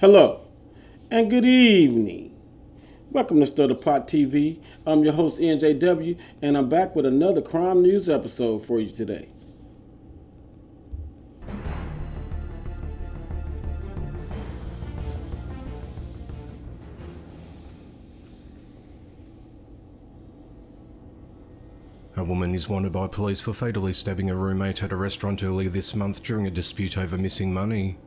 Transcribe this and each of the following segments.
Hello and good evening. Welcome to Stir the Pot TV. I'm your host NJW and I'm back with another crime news episode for you today. A woman is wanted by police for fatally stabbing a roommate at a restaurant earlier this month during a dispute over missing money.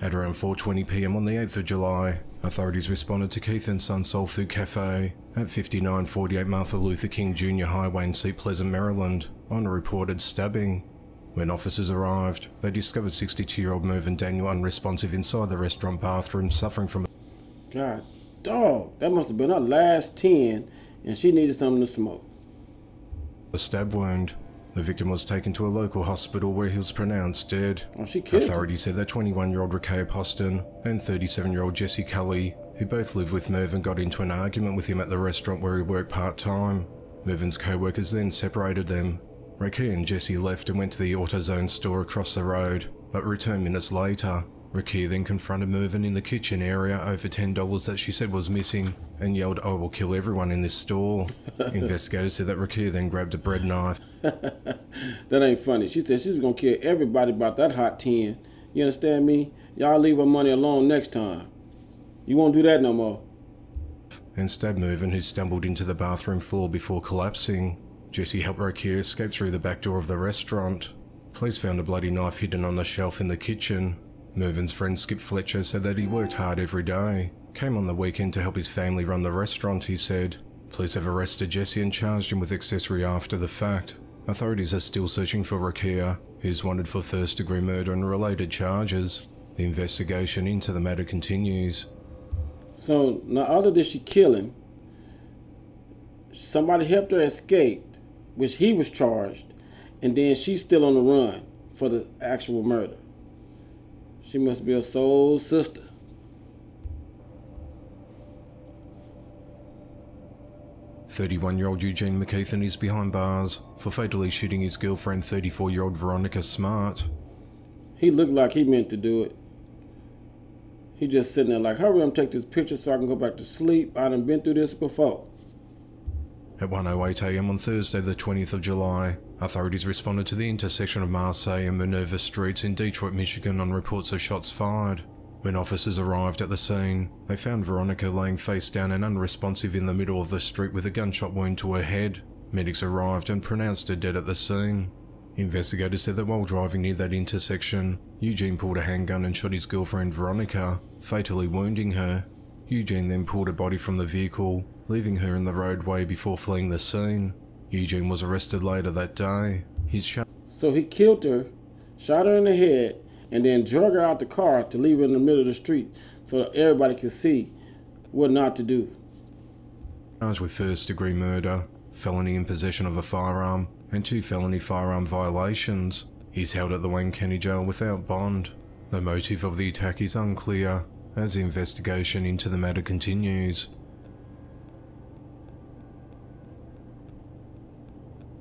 At around 4.20pm on the 8th of July, authorities responded to Keith and Son Soul Food Cafe at 5948 Martin Luther King Jr. Highway in Seat Pleasant, Maryland on a reported stabbing. When officers arrived, they discovered 62-year-old Mervyn Daniel unresponsive inside the restaurant bathroom suffering from God, dog, that must have been her last 10 and she needed something to smoke. a stab wound. The victim was taken to a local hospital where he was pronounced dead. Oh, she killed. Authorities said that 21 year old Rakaya Poston and 37 year old Jesse Kelly, who both live with Mervyn, got into an argument with him at the restaurant where he worked part time. Mervyn's co workers then separated them. Rakaya and Jesse left and went to the AutoZone store across the road, but returned minutes later. Rakaya then confronted Mervyn in the kitchen area over $10 that she said was missing and yelled, I will kill everyone in this store. Investigators said that Rakaya then grabbed a bread knife That ain't funny. She said she was gonna kill everybody about that hot 10. You understand me? Y'all leave her money alone next time. You won't do that no more. and stabbed Mervyn, who stumbled into the bathroom floor before collapsing. Jesse helped Rokia escape through the back door of the restaurant. Police found a bloody knife hidden on the shelf in the kitchen. Mervyn's friend Skip Fletcher said that he worked hard every day, came on the weekend to help his family run the restaurant, he said. Police have arrested Jesse and charged him with accessory after the fact. Authorities are still searching for Rokia, who's wanted for first degree murder and related charges. The investigation into the matter continues. So not only did she kill him, somebody helped her escape, which he was charged, and then she's still on the run for the actual murder. She must be a soul sister. Thirty-one-year-old Eugene McKeithen is behind bars for fatally shooting his girlfriend, thirty-four-year-old Veronica Smart. He looked like he meant to do it. He just sitting there like, hurry up, take this picture so I can go back to sleep. I done been through this before. At 1.08am on Thursday the 20th of July, authorities responded to the intersection of Marseille and Minerva Streets in Detroit, Michigan on reports of shots fired. When officers arrived at the scene, they found Veronica laying face down and unresponsive in the middle of the street with a gunshot wound to her head. Medics arrived and pronounced her dead at the scene. Investigators said that while driving near that intersection, Eugene pulled a handgun and shot his girlfriend Veronica, fatally wounding her. Eugene then pulled her body from the vehicle, leaving her in the roadway before fleeing the scene. Eugene was arrested later that day. His ch- So he killed her, shot her in the head, and then drug her out the car to leave her in the middle of the street so that everybody could see what not to do. charged with first degree murder, felony in possession of a firearm, and two felony firearm violations. He's held at the Wayne County Jail without bond. The motive of the attack is unclear, as the investigation into the matter continues.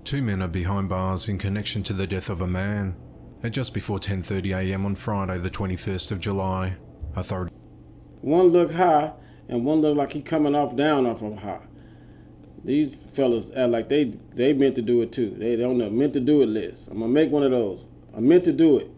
Two men are behind bars in connection to the death of a man. At just before 10.30am on Friday the 21st of July, authorities One look high and one look like he coming off down off of high. These fellas act like they they meant to do it too. They on the meant to do it list. I'm gonna make one of those. I meant to do it.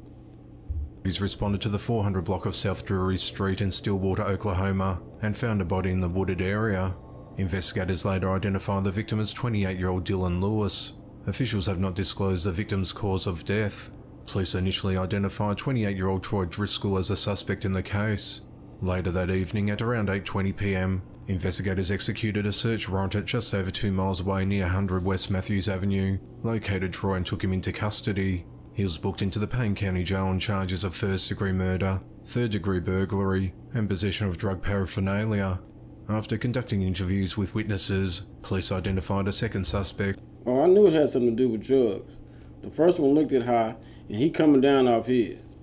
Police responded to the 400 block of South Drury Street in Stillwater, Oklahoma, and found a body in the wooded area. Investigators later identified the victim as 28 year old Dylan Lewis. Officials have not disclosed the victim's cause of death. Police initially identified 28 year old Troy Driscoll as a suspect in the case. Later that evening at around 8.20pm, investigators executed a search warrant at just over two miles away near 100 West Matthews Avenue, located Troy and took him into custody. He was booked into the Payne County Jail on charges of first degree murder, third degree burglary, and possession of drug paraphernalia. After conducting interviews with witnesses, police identified a second suspect, Oh, I knew it had something to do with drugs. The first one looked at high, and he coming down off his.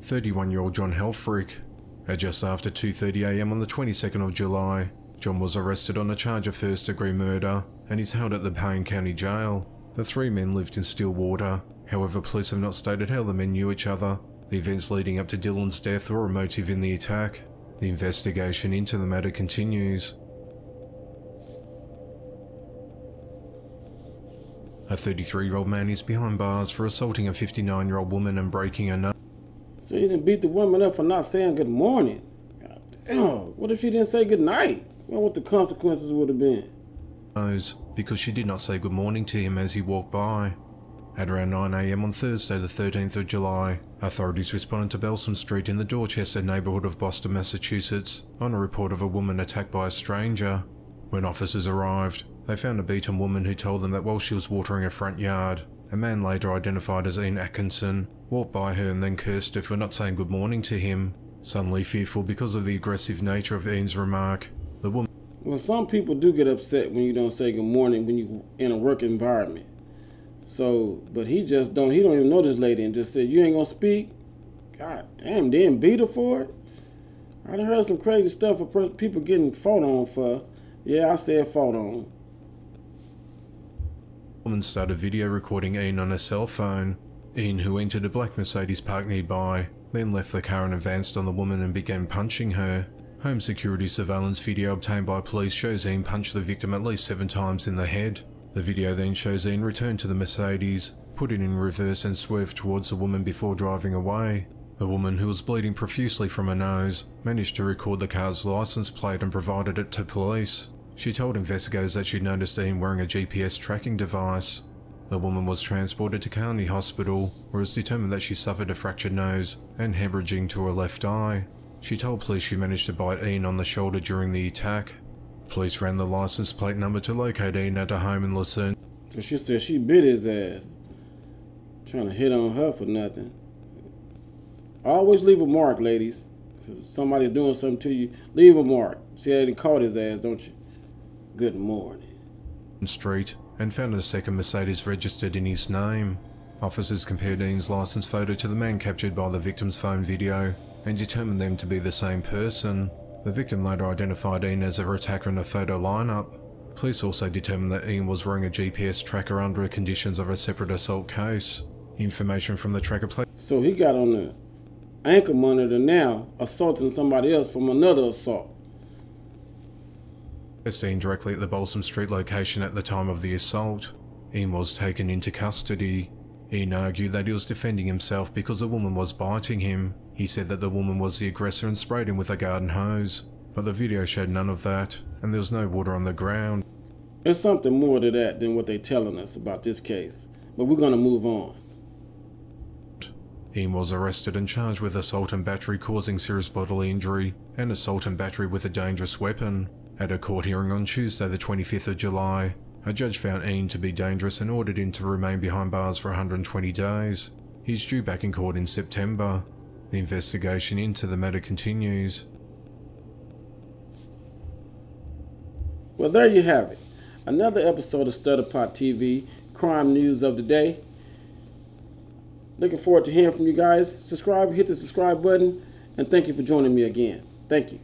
31 year old John Helfrich. At just after 2.30am on the 22nd of July, John was arrested on a charge of first degree murder and is held at the Payne County Jail. The three men lived in Stillwater, however police have not stated how the men knew each other The events leading up to Dylan's death or a motive in the attack. The investigation into the matter continues. A 33 year old man is behind bars for assaulting a 59 year old woman and breaking her nose. So he didn't beat the woman up for not saying good morning. God damn, what if she didn't say good night? Well, what the consequences would have been? Because she did not say good morning to him as he walked by. At around 9am on Thursday, the 13th of July, authorities responded to Balsam Street in the Dorchester neighbourhood of Boston, Massachusetts, on a report of a woman attacked by a stranger. When officers arrived, they found a beaten woman who told them that while she was watering her front yard, a man later identified as Ian Atkinson walked by her and then cursed her for not saying good morning to him. Suddenly fearful because of the aggressive nature of Ian's remark, the woman. Well, some people do get upset when you don't say good morning when you in a work environment. So, but he just don't. He don't even know this lady and just said, "You ain't gonna speak." God damn, didn't beat her for it. I done heard some crazy stuff of people getting fought on for. Yeah, I said fought on. Woman started video recording Ian on a cell phone. Ian, who entered a black Mercedes parked nearby, then left the car and advanced on the woman and began punching her. Home security surveillance video obtained by police shows Ian punched the victim at least seven times in the head. The video then shows Ian return to the Mercedes, put it in reverse and swerve towards the woman before driving away. The woman, who was bleeding profusely from her nose, managed to record the car's license plate and provided it to police. She told investigators that she'd noticed Ian wearing a GPS tracking device. The woman was transported to County Hospital, where it was determined that she suffered a fractured nose and hemorrhaging to her left eye. She told police she managed to bite Ian on the shoulder during the attack. Police ran the license plate number to locate Ian at a home in Lucerne. So she said she bit his ass. Trying to hit on her for nothing. Always leave a mark, ladies. If somebody's doing something to you, leave a mark. See, I didn't caught his ass, don't you? Good morning. Street and found a second Mercedes registered in his name. Officers compared Ian's license photo to the man captured by the victim's phone video and determined them to be the same person. The victim later identified Ian as her attacker in the photo lineup. Police also determined that Ian was wearing a GPS tracker under the conditions of a separate assault case. Information from the tracker plate. So he got on the ankle monitor now, assaulting somebody else from another assault. Seen directly at the Balsam Street location at the time of the assault. Ian was taken into custody. Ian argued that he was defending himself because the woman was biting him. He said that the woman was the aggressor and sprayed him with a garden hose, but the video showed none of that, and there was no water on the ground. There's something more to that than what they're telling us about this case, but we're going to move on. Ian was arrested and charged with assault and battery causing serious bodily injury and assault and battery with a dangerous weapon. At a court hearing on Tuesday, the 25th of July, a judge found Ian to be dangerous and ordered him to remain behind bars for 120 days. He's due back in court in September. The investigation into the matter continues. Well, there you have it. Another episode of Stir Da Pot TV, crime news of the day. Looking forward to hearing from you guys. Subscribe, hit the subscribe button, and thank you for joining me again. Thank you.